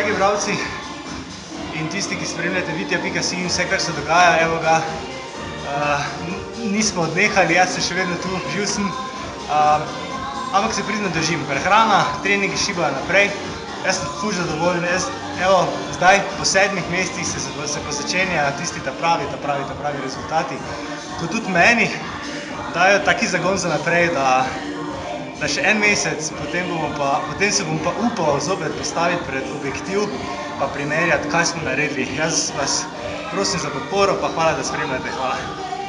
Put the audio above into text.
igralci in tisti, ki spremljate vitja.si in vse, kar se dogaja, evo ga, uh, nismo odnehali, jaz sem še vedno tu, živ sem, uh, ampak se pridno držim, prehrana, treningi šibajo naprej, jaz sem ful zadovoljen, jaz, evo, zdaj po sedmih mesecih se, se pa začenjajo tisti ta pravi, ta pravi, ta pravi rezultati, ko tudi meni dajo taki zagon za naprej, da da še en mesec, potem, pa, potem se bom pa upal zopet postaviti pred objektiv pa primerjati, kaj smo naredili. Jaz vas prosim za podporo, pa hvala, da spremljate. Hvala.